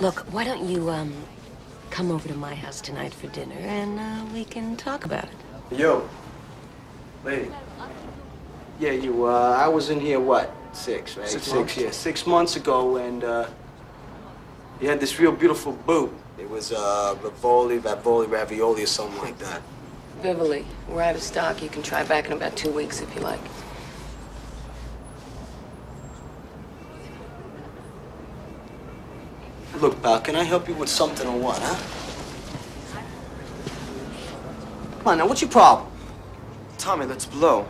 Look, why don't you, um, come over to my house tonight for dinner and uh, we can talk about it. Yo, lady. Yeah, you, uh, I was in here, what, six, right? Six six months. yeah, six months ago, and, uh, you had this real beautiful boo. It was, uh, Rivoli, Vavoli, Ravioli, or something like that. Vivoli, we're out of stock. You can try back in about two weeks if you like. Look, pal, can I help you with something or what, huh? Come on, now, what's your problem? Tommy, let's blow.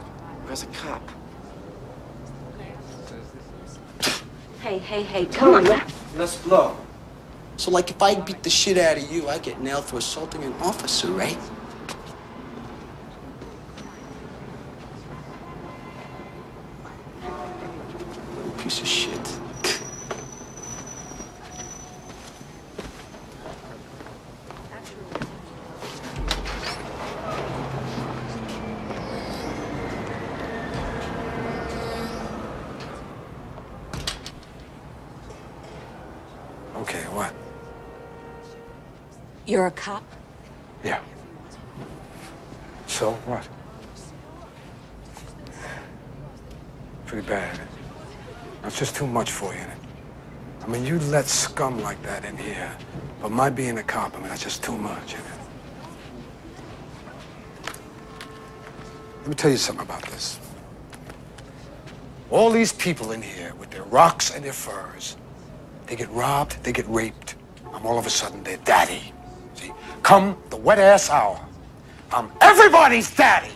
Where's a cop? Hey, hey, hey, come on. Let's blow. So, like, if I beat the shit out of you, I get nailed for assaulting an officer, right? Little piece of shit. Okay, what? You're a cop? Yeah. So, what? Pretty bad. That's just too much for you, innit? I mean, you let scum like that in here, but my being a cop, I mean, that's just too much, innit? Let me tell you something about this. All these people in here with their rocks and their furs, they get robbed, they get raped. I'm all of a sudden their daddy. See, come the wet ass hour, I'm everybody's daddy.